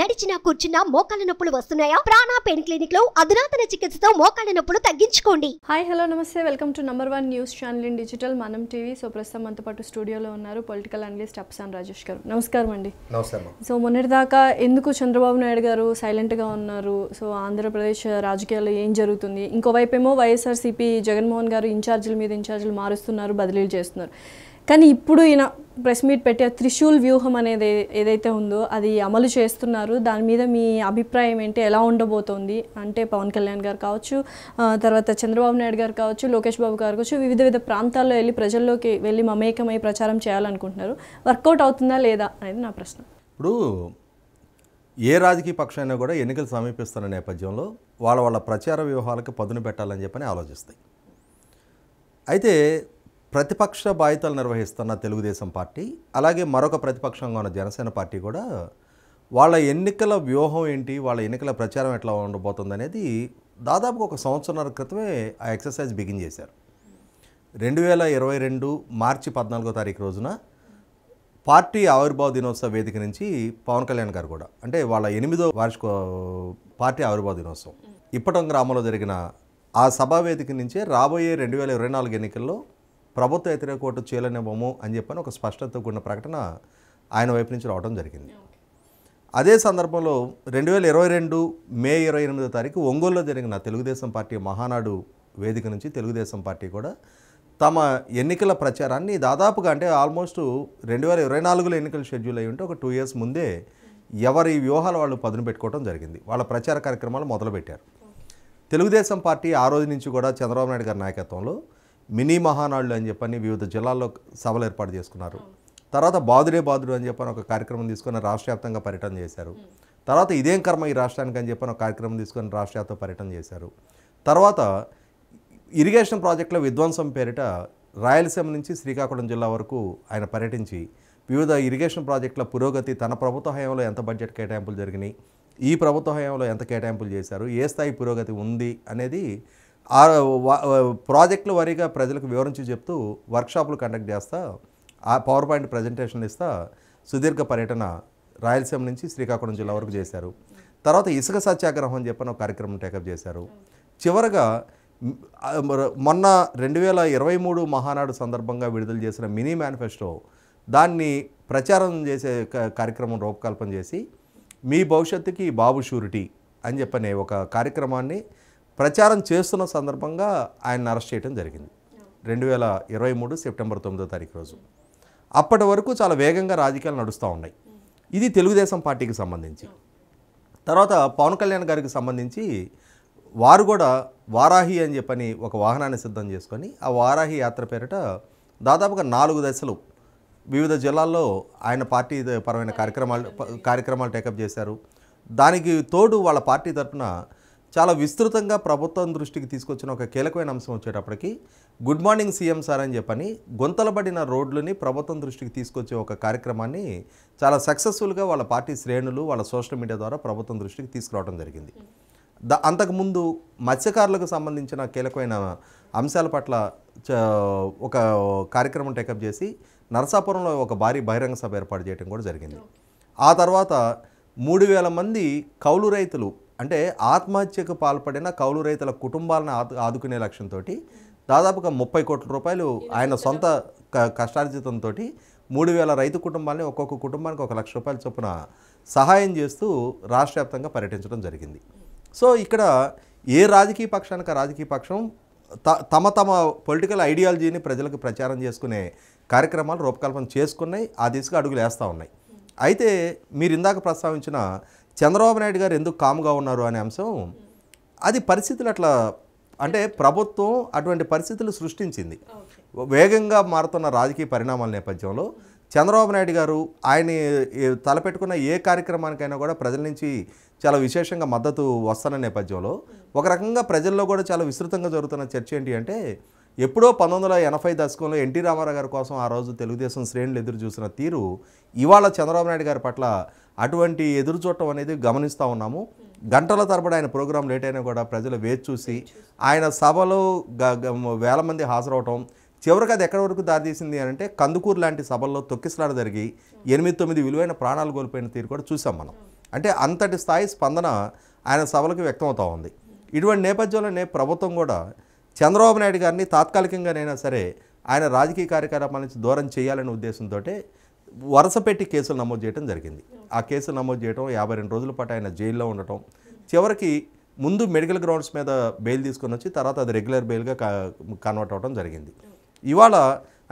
నడిచినా కూర్చున్నా మోకాళ్ళ నొప్పులు వస్తున్నాయా? ప్రాణా పెయిన్ క్లినిక్లో అధునాతన చికిత్సతో మోకాళ్ళ నొప్పులు తగ్గించుకోండి. హాయ్ హలో నమస్తే. Welcome to number one news channel in digital Manam TV. So ప్రస్తుతం మనతో పాటు స్టూడియోలో ఉన్నారు పొలిటికల్ అనలిస్ట్ అప్సాన్ రాజేష్ గారు. నమస్కారం అండి. సో మొన్నటిదాకా ఎందుకు చంద్రబాబు నాయుడు గారు సైలెంట్గా ఉన్నారు? సో ఆంధ్రప్రదేశ్ రాజకీయాల్లో ఏం జరుగుతుంది? ఇంకోవైపు ఏమో వైఎస్ఆర్సీపీ జగన్మోహన్ గారు ఇన్ఛార్జీల మీద ఇన్ఛార్జీలు మారుస్తున్నారు బదిలీలు చేస్తున్నారు. కానీ ఇప్పుడు ఈయన ప్రెస్ మీట్ పెట్టి త్రిశూల్ వ్యూహం అనేది ఏదైతే ఉందో అది అమలు చేస్తున్నారు దాని మీద మీ అభిప్రాయం ఏంటి? ఎలా ఉండబోతోంది? అంటే పవన్ కళ్యాణ్ గారు కావచ్చు తర్వాత చంద్రబాబు నాయుడు గారు కావచ్చు లోకేష్ బాబు గారు కావచ్చు వివిధ వివిధ ప్రాంతాల్లో వెళ్ళి ప్రజల్లోకి వెళ్ళి మమేకమై ప్రచారం చేయాలనుకుంటున్నారు. వర్కౌట్ అవుతుందా లేదా అనేది నా ప్రశ్న. ఇప్పుడు ఏ రాజకీయ పక్షమైనా కూడా ఎన్నికలు సమీపిస్తున్న నేపథ్యంలో వాళ్ళ వాళ్ళ ప్రచార వ్యూహాలకు పదును పెట్టాలని చెప్పని ఆలోచిస్తాయి. అయితే ప్రతిపక్ష బాధ్యతలు నిర్వహిస్తున్న తెలుగుదేశం పార్టీ అలాగే మరొక ప్రతిపక్షంగా ఉన్న జనసేన పార్టీ కూడా వాళ్ళ ఎన్నికల వ్యూహం ఏంటి వాళ్ళ ఎన్నికల ప్రచారం ఎట్లా ఉండబోతుంది అనేది దాదాపు ఒక సంవత్సరాల క్రితమే ఆ ఎక్సర్సైజ్ బిగిన్ చేశారు. రెండు వేల ఇరవై రెండు మార్చి పద్నాలుగో తారీఖు రోజున పార్టీ ఆవిర్భావ దినోత్సవ వేదిక నుంచి పవన్ కళ్యాణ్ గారు కూడా అంటే వాళ్ళ ఎనిమిదో వార్షిక పార్టీ ఆవిర్భావ దినోత్సవం. ఇప్పటం గ్రామంలో జరిగిన ఆ సభా వేదిక నుంచే రాబోయే రెండు వేల ఇరవై నాలుగు ఎన్నికల్లో ప్రభుత్వ వ్యతిరేక ఓటు చేయలేనివ్వము అని చెప్పని ఒక స్పష్టతతో కూడిన ప్రకటన ఆయన వైపు నుంచి రావడం జరిగింది. అదే సందర్భంలో రెండు వేల ఇరవై రెండు మే ఇరవై ఎనిమిదో తారీఖు ఒంగోలులో జరిగిన తెలుగుదేశం పార్టీ మహానాడు వేదిక నుంచి తెలుగుదేశం పార్టీ కూడా తమ ఎన్నికల ప్రచారాన్ని దాదాపుగా అంటే ఆల్మోస్ట్ రెండు వేల ఇరవై నాలుగులో ఎన్నికలు షెడ్యూల్ అయి ఉంటే ఒక టూ ఇయర్స్ ముందే ఎవరి వ్యూహాలు వాళ్ళు పదును పెట్టుకోవడం జరిగింది. వాళ్ళ ప్రచార కార్యక్రమాలు మొదలుపెట్టారు. తెలుగుదేశం పార్టీ ఆ రోజు నుంచి కూడా చంద్రబాబు నాయుడు గారి నాయకత్వంలో మినీ మహానాడులు అని చెప్పని వివిధ జిల్లాల్లో సభలు ఏర్పాటు చేసుకున్నారు. తర్వాత బాదుడే బాదుడు అని చెప్పని ఒక కార్యక్రమం తీసుకొని రాష్ట్ర వ్యాప్తంగా పర్యటన చేశారు. తర్వాత ఇదేం కర్మ ఈ రాష్ట్రానికి అని చెప్పని ఒక కార్యక్రమం తీసుకొని రాష్ట్ర వ్యాప్త పర్యటన చేశారు. తర్వాత ఇరిగేషన్ ప్రాజెక్టుల విధ్వంసం పేరిట రాయలసీమ నుంచి శ్రీకాకుళం జిల్లా వరకు ఆయన పర్యటించి వివిధ ఇరిగేషన్ ప్రాజెక్టుల పురోగతి తన ప్రభుత్వ హయాంలో ఎంత బడ్జెట్ కేటాయింపులు జరిగినాయి ఈ ప్రభుత్వ హయాంలో ఎంత కేటాయింపులు చేశారు ఏ స్థాయి పురోగతి ఉంది అనేది ఆ ప్రాజెక్టుల వారీగా ప్రజలకు వివరించి చెప్తూ వర్క్షాపులు కండక్ట్ చేస్తా ఆ పవర్ పాయింట్ ప్రజెంటేషన్లు ఇస్తా సుదీర్ఘ పర్యటన రాయలసీమ నుంచి శ్రీకాకుళం జిల్లా వరకు చేశారు. తర్వాత ఇసుక సత్యాగ్రహం అని చెప్పని ఒక కార్యక్రమం టేకప్ చేశారు. చివరగా మొన్న రెండు వేల ఇరవై మూడు మహానాడు సందర్భంగా విడుదల చేసిన మినీ మేనిఫెస్టో దాన్ని ప్రచారం చేసే క- కార్యక్రమం రూపకల్పన చేసి మీ భవిష్యత్తుకి బాబు షూరిటీ అని చెప్పనే ఒక కార్యక్రమాన్ని ప్రచారం చేస్తున్న సందర్భంగా ఆయన అరెస్ట్ చేయడం జరిగింది. రెండు వేల ఇరవై మూడు సెప్టెంబర్ తొమ్మిదో తారీఖు రోజు. అప్పటి వరకు చాలా వేగంగా రాజకీయాలు నడుస్తూ ఉన్నాయి. ఇది తెలుగుదేశం పార్టీకి సంబంధించి. తర్వాత పవన్ కళ్యాణ్ గారికి సంబంధించి వారు కూడా వారాహి అని చెప్పని ఒక వాహనాన్ని సిద్ధం చేసుకొని ఆ వారాహి యాత్ర పేరిట దాదాపుగా నాలుగు దశలు వివిధ జిల్లాల్లో ఆయన పార్టీ పరమైన కార్యక్రమాలు కార్యక్రమాలు టేకప్ చేశారు. దానికి తోడు వాళ్ళ పార్టీ తరఫున చాలా విస్తృతంగా ప్రభుత్వం దృష్టికి తీసుకొచ్చిన ఒక కీలకమైన అంశం వచ్చేటప్పటికి గుడ్ మార్నింగ్ సీఎం సార్ అని చెప్పని గొంతలబడిన రోడ్లని ప్రభుత్వం దృష్టికి తీసుకొచ్చే ఒక కార్యక్రమాన్ని చాలా సక్సెస్ఫుల్గా వాళ్ళ పార్టీ శ్రేణులు వాళ్ళ సోషల్ మీడియా ద్వారా ప్రభుత్వం దృష్టికి తీసుకురావడం జరిగింది. ద అంతకుముందు మత్స్యకారులకు సంబంధించిన కీలకమైన అంశాల పట్ల చ- ఒక కార్యక్రమం టేకప్ చేసి నరసాపురంలో ఒక భారీ బహిరంగ సభ ఏర్పాటు చేయడం కూడా జరిగింది. ఆ తర్వాత మూడు వేల మంది కౌలు రైతులు అంటే ఆత్మహత్యకు పాల్పడిన కౌలు రైతుల కుటుంబాలను ఆదుకునే లక్ష్యంతో దాదాపుగా ముప్పై కోట్ల రూపాయలు ఆయన సొంత క కష్టార్జితంతో మూడు వేల రైతు కుటుంబాలని ఒక్కొక్క కుటుంబానికి ఒక లక్ష రూపాయల చొప్పున సహాయం చేస్తూ రాష్ట్ర వ్యాప్తంగా పర్యటించడం జరిగింది. సో ఇక్కడ ఏ రాజకీయ పక్షానికి రాజకీయ పక్షం త తమ తమ పొలిటికల్ ఐడియాలజీని ప్రజలకు ప్రచారం చేసుకునే కార్యక్రమాలు రూపకల్పన చేసుకున్నాయి ఆ దిశగా అడుగులు వేస్తూ ఉన్నాయి. అయితే మీరు ఇందాక ప్రస్తావించిన చంద్రబాబు నాయుడు గారు ఎందుకు కామ్గా ఉన్నారు అనే అంశం అది పరిస్థితులు అట్లా అంటే ప్రభుత్వం అటువంటి పరిస్థితులు సృష్టించింది. వేగంగా మారుతున్న రాజకీయ పరిణామాల నేపథ్యంలో చంద్రబాబు నాయుడు గారు ఆయన తలపెట్టుకున్న ఏ కార్యక్రమానికైనా కూడా ప్రజల నుంచి చాలా విశేషంగా మద్దతు వస్తున్న నేపథ్యంలో ఒక రకంగా ప్రజల్లో కూడా చాలా విస్తృతంగా జరుగుతున్న చర్చ ఏంటి అంటే ఎప్పుడో పంతొమ్మిది వందల ఎనభై దశకంలో ఎన్టీ రామారావు గారి కోసం ఆ రోజు తెలుగుదేశం శ్రేణులు ఎదురు చూసిన తీరు ఇవాళ చంద్రబాబు నాయుడు గారి పట్ల అటువంటి ఎదురు చూడటం అనేది గమనిస్తూ ఉన్నాము. గంటల తరబడి ఆయన ప్రోగ్రాం లేట్ అయినా కూడా ప్రజలు వేచి చూసి ఆయన సభలో గ- గ- వేల మంది హాజరవటం చివరికి అది ఎక్కడి వరకు దారితీసింది అని అంటే కందుకూరు లాంటి సభల్లో తొక్కిసలాట జరిగి ఎనిమిది తొమ్మిది విలువైన ప్రాణాలు కోల్పోయిన తీరు కూడా చూసాం మనం. అంటే అంతటి స్థాయి స్పందన ఆయన సభలకు వ్యక్తమవుతూ ఉంది. ఇటువంటి నేపథ్యంలోనే ప్రభుత్వం కూడా చంద్రబాబు నాయుడు గారిని తాత్కాలికంగానైనా సరే ఆయన రాజకీయ కార్యకలాపాల నుంచి దూరం చేయాలనే ఉద్దేశంతో వరుస పెట్టి కేసులు నమోదు చేయడం జరిగింది. ఆ కేసులు నమోదు చేయడం యాభై రెండు రోజుల పాటు ఆయన జైల్లో ఉండటం చివరికి ముందు మెడికల్ గ్రౌండ్స్ మీద బెయిల్ తీసుకొని వచ్చి తర్వాత అది రెగ్యులర్ బెయిల్గా కన్వర్ట్ అవ్వడం జరిగింది. ఇవాళ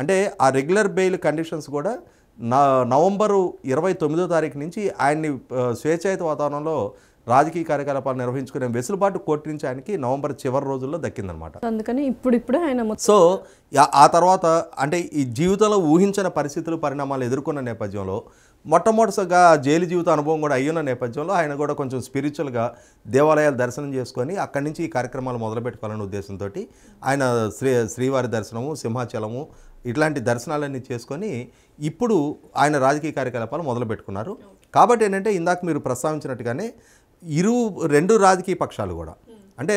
అంటే ఆ రెగ్యులర్ బెయిల్ కండిషన్స్ కూడా నా నవంబరు ఇరవై తొమ్మిదో తారీఖు నుంచి ఆయన్ని స్వేచ్ఛాయుత వాతావరణంలో రాజకీయ కార్యకలాపాలు నిర్వహించుకునే వెసులుబాటు కోర్టు నుంచి ఆయనకి నవంబర్ చివరి రోజుల్లో దక్కిందనమాట. అందుకని ఇప్పుడిప్పుడే ఆయన సో ఆ తర్వాత అంటే ఈ జీవితంలో ఊహించని పరిస్థితులు పరిణామాలు ఎదుర్కొన్న నేపథ్యంలో మొట్టమొదటిసారిగా జైలు జీవిత అనుభవం కూడా అయ్యున్న నేపథ్యంలో ఆయన కూడా కొంచెం స్పిరిచువల్గా దేవాలయాలు దర్శనం చేసుకొని అక్కడి నుంచి ఈ కార్యక్రమాలు మొదలుపెట్టుకోవాలనే ఉద్దేశంతో ఆయన శ్రీ శ్రీవారి దర్శనము సింహాచలము ఇట్లాంటి దర్శనాలన్నీ చేసుకొని ఇప్పుడు ఆయన రాజకీయ కార్యకలాపాలు మొదలుపెట్టుకున్నారు. కాబట్టి ఏంటంటే ఇందాక మీరు ప్రస్తావించినట్టుగానే ఇరు రెండు రాజకీయ పక్షాలు కూడా. అంటే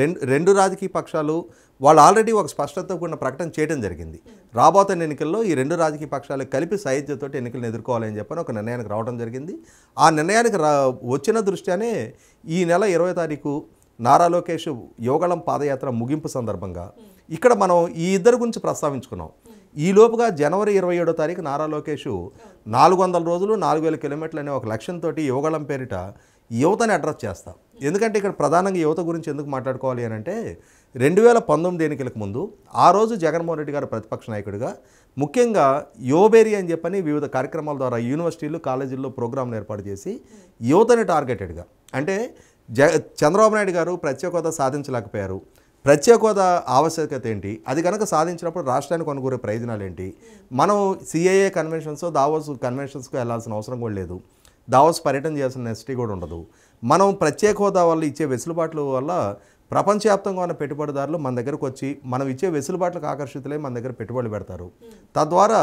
రెండు రెండు రాజకీయ పక్షాలు వాళ్ళు ఆల్రెడీ ఒక స్పష్టత కూడిన ప్రకటన చేయడం జరిగింది. రాబోతున్న ఎన్నికల్లో ఈ రెండు రాజకీయ పక్షాలు కలిపి సాహిత్యంతో ఎన్నికలను ఎదుర్కోవాలని చెప్పని ఒక నిర్ణయానికి రావడం జరిగింది. ఆ నిర్ణయానికి రా వచ్చిన దృష్ట్యానే ఈ నెల ఇరవై తారీఖు నారా లోకేష్ యోగళం పాదయాత్ర ముగింపు సందర్భంగా ఇక్కడ మనం ఈ ఇద్దరు గురించి ప్రస్తావించుకున్నాం. ఈ లోపుగా జనవరి ఇరవై ఏడో తారీఖు నారా లోకేష్ నాలుగు వందల రోజులు నాలుగు వేల కిలోమీటర్లు అనే ఒక లక్ష్యంతో యోగళం పేరిట యువతని అడ్రస్ చేస్తా. ఎందుకంటే ఇక్కడ ప్రధానంగా యువత గురించి ఎందుకు మాట్లాడుకోవాలి అని అంటే రెండు వేల పంతొమ్మిది ఎన్నికలకు ముందు ఆ రోజు జగన్మోహన్ రెడ్డి గారు ప్రతిపక్ష నాయకుడిగా ముఖ్యంగా యోబేరి అని చెప్పని వివిధ కార్యక్రమాల ద్వారా యూనివర్సిటీలు కాలేజీల్లో ప్రోగ్రాంలు ఏర్పాటు చేసి యువతని టార్గెటెడ్గా అంటే జ చంద్రబాబు నాయుడు గారు ప్రత్యేక హోదా సాధించలేకపోయారు. ప్రత్యేక హోదా ఆవశ్యకత ఏంటి? అది కనుక సాధించినప్పుడు రాష్ట్రానికి కొనుగోరే ప్రయోజనాలు ఏంటి? మనం సిఏఏ కన్వెన్షన్స్ దావోస్ కన్వెన్షన్స్కి వెళ్ళాల్సిన అవసరం కూడా లేదు. దావోస్ పర్యటన చేయాల్సిన నెసిటీ కూడా ఉండదు. మనం ప్రత్యేక హోదా వల్ల ఇచ్చే వెసులుబాట్ల వల్ల ప్రపంచవ్యాప్తంగా ఉన్న పెట్టుబడిదారులు మన దగ్గరకు వచ్చి మనం ఇచ్చే వెసులుబాట్లకు ఆకర్షితులై మన దగ్గర పెట్టుబడులు పెడతారు. తద్వారా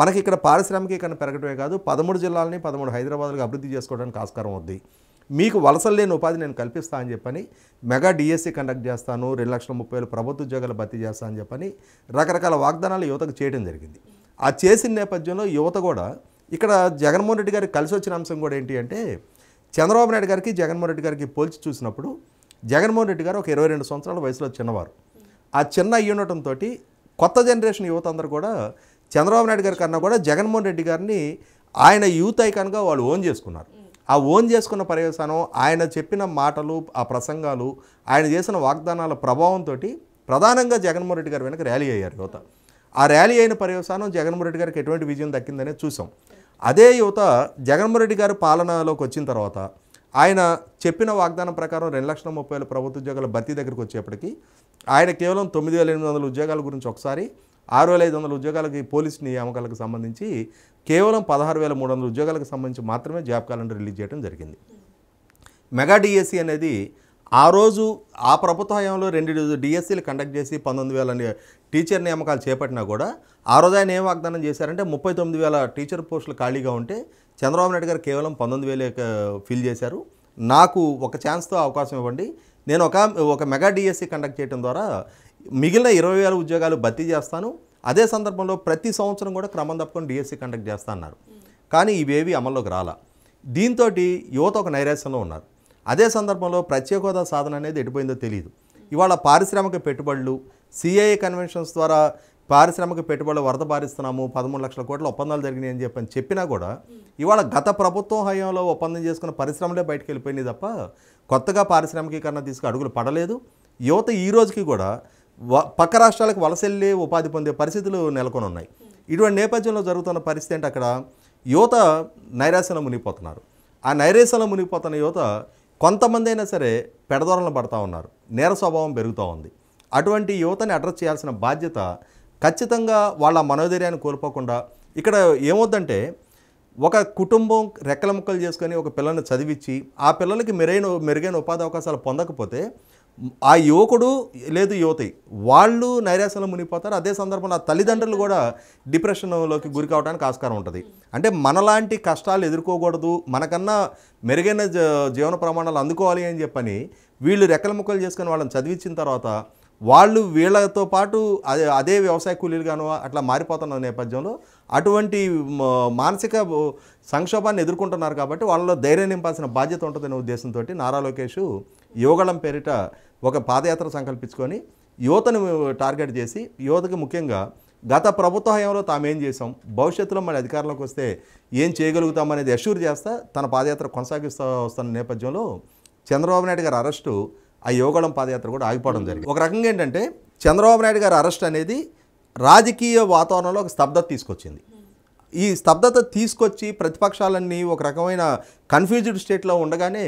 మనకి ఇక్కడ పారిశ్రామికీకరణ పెరగడమే కాదు పదమూడు జిల్లాలని పదమూడు హైదరాబాద్లకు అభివృద్ధి చేసుకోవడానికి ఆస్కారం ఉంది. మీకు వలసలు లేని ఉపాధి నేను కల్పిస్తా అని చెప్పని మెగా డిఎస్సి కండక్ట్ చేస్తాను రెండు లక్షల ముప్పై వేలు ప్రభుత్వ ఉద్యోగాలు భర్తీ చేస్తా అని చెప్పని రకరకాల వాగ్దానాలు యువతకు చేయడం జరిగింది. ఆ చేసిన నేపథ్యంలో యువత కూడా ఇక్కడ జగన్మోహన్ రెడ్డి గారికి కలిసి వచ్చిన అంశం కూడా ఏంటి అంటే చంద్రబాబు నాయుడు గారికి జగన్మోహన్ రెడ్డి గారికి పోల్చి చూసినప్పుడు జగన్మోహన్ రెడ్డి గారు ఒక ఇరవై రెండు సంవత్సరాల వయసులో చిన్నవారు. ఆ చిన్న అయ్యి ఉండటంతో కొత్త జనరేషన్ యువత అందరూ కూడా చంద్రబాబు నాయుడు గారి కన్నా కూడా జగన్మోహన్ రెడ్డి గారిని ఆయన యూత్ ఐకాన్గా వాళ్ళు ఓన్ చేసుకున్నారు. ఆ ఓన్ చేసుకున్న పర్యవసానం ఆయన చెప్పిన మాటలు ఆ ప్రసంగాలు ఆయన చేసిన వాగ్దానాల ప్రభావంతో ప్రధానంగా జగన్మోహన్ రెడ్డి గారి వెనక ర్యాలీ అయ్యారు యువత. ఆ ర్యాలీ అయిన పర్యవసానం జగన్మోహన్ రెడ్డి గారికి ఎటువంటి విజయం దక్కిందనే చూసాం. అదే యువత జగన్మోహన్ రెడ్డి గారు పాలనలోకి వచ్చిన తర్వాత ఆయన చెప్పిన వాగ్దానం ప్రకారం రెండు లక్షల ముప్పై వేల ప్రభుత్వ ఉద్యోగాల భర్తీ దగ్గరికి వచ్చేప్పటికి ఆయన కేవలం తొమ్మిది వేల ఎనిమిది వందల ఉద్యోగాల గురించి ఒకసారి ఆరు వేల ఐదు వందల ఉద్యోగాలకి పోలీస్ నియామకాలకు సంబంధించి కేవలం పదహారు వేల మూడు వందల ఉద్యోగాలకు సంబంధించి మాత్రమే జాబ్ క్యాలెండర్ రిలీజ్ చేయడం జరిగింది. మెగా డిఎస్సి అనేది ఆ రోజు ఆ ప్రభుత్వ హయాంలో రెండు డిఎస్సీలు కండక్ట్ చేసి పంతొమ్మిది వేల టీచర్ నియామకాలు చేపట్టినా కూడా ఆ రోజు ఆయన ఏం వాగ్దానం చేశారంటే ముప్పై తొమ్మిది వేల టీచర్ పోస్టులు ఖాళీగా ఉంటే చంద్రబాబు నాయుడు గారు కేవలం పంతొమ్మిది వేలే ఫిల్ చేశారు. నాకు ఒక ఛాన్స్తో అవకాశం ఇవ్వండి. నేను ఒక ఒక మెగా డిఎస్సీ కండక్ట్ చేయడం ద్వారా మిగిలిన ఇరవై వేల ఉద్యోగాలు భర్తీ చేస్తాను. అదే సందర్భంలో ప్రతి సంవత్సరం కూడా క్రమం తప్పకుండా డిఎస్సీ కండక్ట్ చేస్తా అన్నారు. కానీ ఇవేవి అమల్లోకి రాలా. దీంతో యువత ఒక నైరాశ్యంలో ఉన్నారు. అదే సందర్భంలో ప్రత్యేక హోదా సాధన అనేది ఎడిపోయిందో తెలియదు ఇవాళ పారిశ్రామిక పెట్టుబడులు సిఐఏ కన్వెన్షన్స్ ద్వారా పారిశ్రామిక పెట్టుబడులు వరద పారిస్తున్నాము పదమూడు లక్షల కోట్ల ఒప్పందాలు జరిగినాయి అని చెప్పని చెప్పినా కూడా ఇవాళ గత ప్రభుత్వం హయాంలో ఒప్పందం చేసుకున్న పరిశ్రమలే బయటకు వెళ్ళిపోయినాయి తప్ప కొత్తగా పారిశ్రామికీకరణ తీసుకు అడుగులు పడలేదు. యువత ఈ రోజుకి కూడా వ- పక్క రాష్ట్రాలకు వలస వెళ్ళి ఉపాధి పొందే పరిస్థితులు నెలకొని ఉన్నాయి ఇటువంటి నేపథ్యంలో జరుగుతున్న పరిస్థితి ఏంటి అక్కడ? యువత నైరాశ్యంలో మునిగిపోతున్నారు. ఆ నైరాశ్యంలో మునిగిపోతున్న యువత కొంతమంది అయినా సరే పెడదోరలను పడతా ఉన్నారు. నేర స్వభావం పెరుగుతూ ఉంది. అటువంటి యువతని అడ్రస్ చేయాల్సిన బాధ్యత ఖచ్చితంగా వాళ్ళ మనోధైర్యాన్ని కోల్పోకుండా ఇక్కడ ఏమవుద్దంటే ఒక కుటుంబం రెక్కల ముక్కలు చేసుకొని ఒక పిల్లల్ని చదివించి ఆ పిల్లలకి మెరైన మెరుగైన ఉపాధి అవకాశాలు పొందకపోతే ఆ యువకుడు లేదు యువతి వాళ్ళు నైరాశ్యంలో మునిగిపోతారు. అదే సందర్భంలో ఆ తల్లిదండ్రులు కూడా డిప్రెషన్లోకి గురి కావడానికి ఆస్కారం ఉంటుంది. అంటే మనలాంటి కష్టాలు ఎదుర్కోకూడదు. మనకన్నా మెరుగైన జ- జీవన ప్రమాణాలు అందుకోవాలి అని చెప్పని వీళ్ళు రెక్కల ముక్కలు చేసుకొని వాళ్ళని చదివించిన తర్వాత వాళ్ళు వీళ్ళతో పాటు అదే అదే వ్యవసాయ కూలీలుగాను అట్లా మారిపోతున్న నేపథ్యంలో అటువంటి మానసిక సంక్షోభాన్ని ఎదుర్కొంటున్నారు కాబట్టి వాళ్ళలో ధైర్యం నింపాల్సిన బాధ్యత ఉంటుందనే ఉద్దేశంతో నారా లోకేష్ యువగళం పేరిట ఒక పాదయాత్ర సంకల్పించుకొని యువతను టార్గెట్ చేసి యువతకి ముఖ్యంగా గత ప్రభుత్వ హయాంలో తాము ఏం చేసాం భవిష్యత్తులో మన అధికారంలోకి వస్తే ఏం చేయగలుగుతామనేది అష్యూర్ చేస్తా తన పాదయాత్ర కొనసాగిస్తూ వస్తున్న నేపథ్యంలో చంద్రబాబు నాయుడు గారి అరెస్టు ఆ యోగళం పాదయాత్ర కూడా ఆగిపోవడం జరిగింది. ఒక రకంగా ఏంటంటే చంద్రబాబు నాయుడు గారి అరెస్ట్ అనేది రాజకీయ వాతావరణంలో ఒక స్తబ్దత తీసుకొచ్చింది. ఈ స్తబ్దత తీసుకొచ్చి ప్రతిపక్షాలన్నీ ఒక రకమైన కన్ఫ్యూజ్డ్ స్టేట్లో ఉండగానే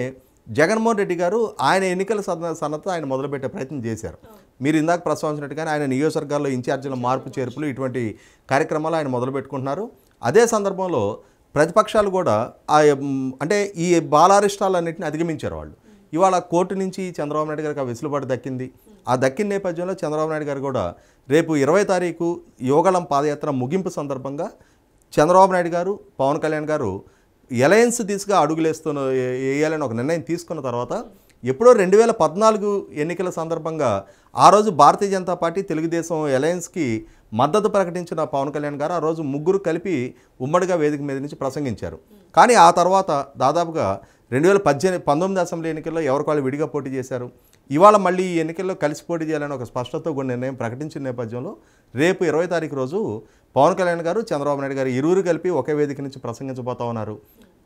జగన్మోహన్ రెడ్డి గారు ఆయన ఎన్నికల సన్న సన్నత ఆయన మొదలుపెట్టే ప్రయత్నం చేశారు. మీరు ఇందాక ప్రస్తావించినట్టుగానే ఆయన నియోజకవర్గాల్లో ఇన్ఛార్జీల మార్పు చేర్పులు ఇటువంటి కార్యక్రమాలు ఆయన మొదలుపెట్టుకుంటున్నారు. అదే సందర్భంలో ప్రతిపక్షాలు కూడా ఆ అంటే ఈ బాలారిష్టాలన్నింటిని అధిగమించారు వాళ్ళు. ఇవాళ కోర్టు నుంచి చంద్రబాబు నాయుడు గారికి ఆ వెసులుబాటు దక్కింది. ఆ దక్కిన నేపథ్యంలో చంద్రబాబు నాయుడు గారు కూడా రేపు ఇరవై తారీఖు యోగళం పాదయాత్ర ముగింపు సందర్భంగా చంద్రబాబు నాయుడు గారు పవన్ కళ్యాణ్ గారు ఎలయన్స్ దిశగా అడుగులేస్తున్న వేయాలని ఒక నిర్ణయం తీసుకున్న తర్వాత ఎప్పుడో రెండు వేల పద్నాలుగు ఎన్నికల సందర్భంగా ఆ రోజు భారతీయ జనతా పార్టీ తెలుగుదేశం ఎలయన్స్కి మద్దతు ప్రకటించిన పవన్ కళ్యాణ్ గారు ఆ రోజు ముగ్గురు కలిపి ఉమ్మడిగా వేదిక మీద నుంచి ప్రసంగించారు. కానీ ఆ తర్వాత దాదాపుగా రెండు వేల పద్దెనిమిది పంతొమ్మిది అసెంబ్లీ ఎన్నికల్లో ఎవరికి వాళ్ళు విడిగా పోటీ చేశారు? ఇవాళ మళ్ళీ ఈ ఎన్నికల్లో కలిసి పోటీ చేయాలని ఒక స్పష్టత కూడా నిర్ణయం ప్రకటించిన నేపథ్యంలో రేపు ఇరవై తారీఖు రోజు పవన్ కళ్యాణ్ గారు చంద్రబాబు నాయుడు గారు ఇరువురు కలిపి ఒకే వేదిక నుంచి ప్రసంగించబోతా ఉన్నారు.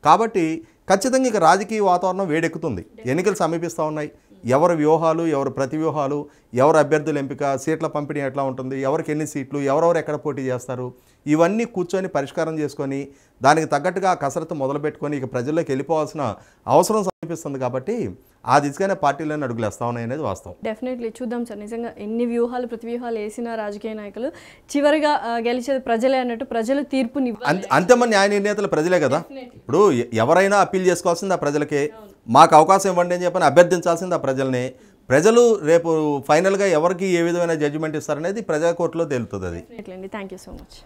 కాబట్టి ఖచ్చితంగా ఇక రాజకీయ వాతావరణం వేడెక్కుతుంది. ఎన్నికలు సమీపిస్తూ ఉన్నాయి. ఎవరి వ్యూహాలు ఎవరి ప్రతి వ్యూహాలు ఎవరు అభ్యర్థుల ఎంపిక సీట్ల పంపిణీ ఎట్లా ఉంటుంది ఎవరికి ఎన్ని సీట్లు ఎవరెవరు ఎక్కడ పోటీ చేస్తారు ఇవన్నీ కూర్చొని పరిష్కారం చేసుకొని దానికి తగ్గట్టుగా కసరత్తు మొదలుపెట్టుకొని ఇక ప్రజల్లోకి వెళ్ళిపోవాల్సిన అవసరం సమీపిస్తుంది కాబట్టి ఆ దిశగానే పార్టీలను అడుగులేస్తా ఉన్నాయి అనేది వాస్తవం. డెఫినెట్లీ చూద్దాం సార్. నిజంగా ఎన్ని వ్యూహాలు ప్రతి వ్యూహాలు వేసిన రాజకీయ నాయకులు చివరిగా గెలిచేది ప్రజలే అన్నట్టు ప్రజలు తీర్పునివ్వాలి అంతే అంతేమని న్యాయ నిర్ణేతలు ప్రజలే కదా? ఇప్పుడు ఎవరైనా అప్పీల్ చేసుకోవాల్సింది ఆ ప్రజలకే. మాకు అవకాశం ఇవ్వండి అని చెప్పని అభ్యర్థించాల్సింది ఆ ప్రజల్ని. ప్రజలు రేపు ఫైనల్గా ఎవరికి ఏ విధమైన జడ్జిమెంట్ ఇస్తారనేది ప్రజా కోర్టులో తేలుతుంది అది. Thank you so much